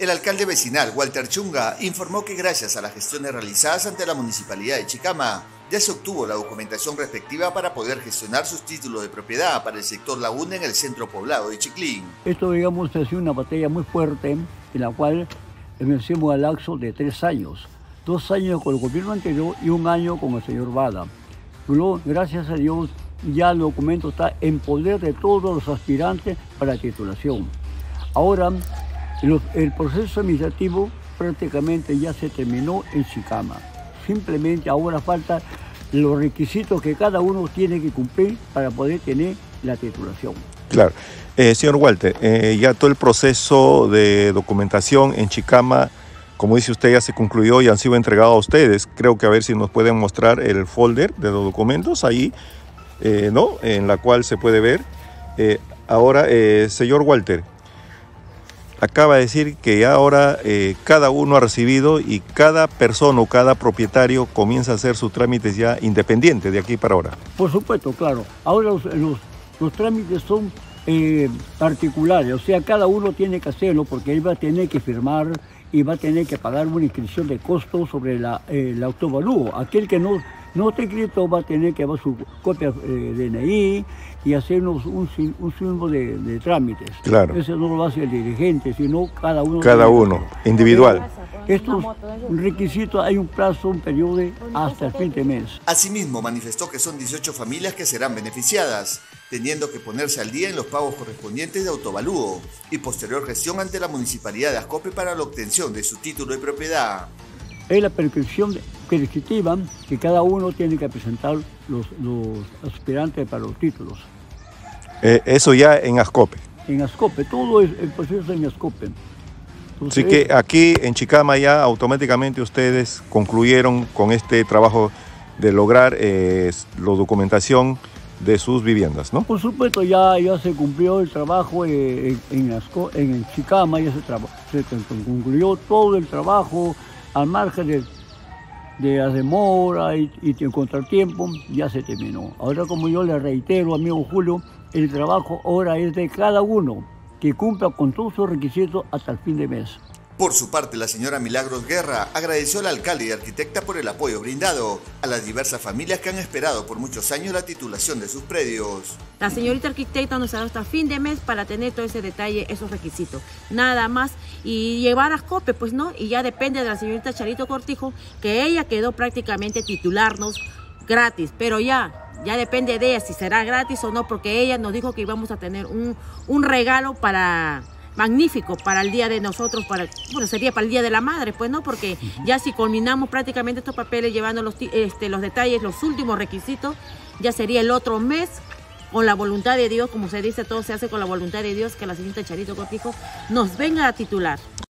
El alcalde vecinal, Walter Chunga, informó que gracias a las gestiones realizadas ante la Municipalidad de Chicama, ya se obtuvo la documentación respectiva para poder gestionar sus títulos de propiedad para el sector Laguna en el centro poblado de Chiclín. Esto, digamos, ha sido una batalla muy fuerte en la cual vencimos al lapso de tres años. Dos años con el gobierno anterior y un año con el señor Bada. Luego, gracias a Dios, ya el documento está en poder de todos los aspirantes para titulación. Ahora el proceso administrativo prácticamente ya se terminó en Chicama. Simplemente ahora falta los requisitos que cada uno tiene que cumplir para poder tener la titulación. Claro. Eh, señor Walter, eh, ya todo el proceso de documentación en Chicama, como dice usted, ya se concluyó y han sido entregados a ustedes. Creo que a ver si nos pueden mostrar el folder de los documentos ahí, eh, ¿no? En la cual se puede ver. ahora, señor Walter, acaba de decir que ahora eh, cada uno ha recibido y cada persona o cada propietario comienza a hacer sus trámites ya independientes de aquí para ahora. Por supuesto, claro. Ahora los, trámites son eh, particulares, o sea, cada uno tiene que hacerlo porque él va a tener que firmar y va a tener que pagar una inscripción de costo sobre la, el autovalúo. Aquel que no no está inscrito va a tener que dar su copia de eh, DNI y hacernos un, un de, trámites. Claro. Eso no lo hace el dirigente, sino cada uno. Cada uno, individual. Estos requisitos hay un plazo, un periodo hasta el fin de mes. Asimismo, manifestó que son 18 familias que serán beneficiadas, teniendo que ponerse al día en los pagos correspondientes de autovalúo y posterior gestión ante la Municipalidad de Ascope para la obtención de su título de propiedad es la prescripción prescriptiva que cada uno tiene que presentar los, aspirantes para los títulos. Eh, eso ya en ASCOPE. En ASCOPE, todo es, el proceso en ASCOPE. Así que aquí en Chicama ya automáticamente ustedes concluyeron con este trabajo de lograr eh, la documentación de sus viviendas, ¿no? Por supuesto, ya, ya se cumplió el trabajo eh, en, en, Chicama, ya se, se concluyó todo el trabajo, al margen de, de la demora y, y el contratiempo, ya se terminó. Ahora, como yo le reitero, amigo Julio, el trabajo ahora es de cada uno que cumpla con todos sus requisitos hasta el fin de mes. Por su parte, la señora Milagros Guerra agradeció al alcalde y arquitecta por el apoyo brindado a las diversas familias que han esperado por muchos años la titulación de sus predios. La señorita arquitecta nos ha dado hasta fin de mes para tener todo ese detalle, esos requisitos. Nada más. Y llevar a COPE, pues no. Y ya depende de la señorita Charito Cortijo, que ella quedó prácticamente titularnos gratis. Pero ya, ya depende de ella si será gratis o no, porque ella nos dijo que íbamos a tener un, un regalo para magnífico para el día de nosotros, para, bueno, sería para el Día de la Madre, pues, ¿no? Porque ya si culminamos prácticamente estos papeles llevando los, este, los detalles, los últimos requisitos, ya sería el otro mes con la voluntad de Dios, como se dice, todo se hace con la voluntad de Dios, que la señorita Charito Cortijo nos venga a titular.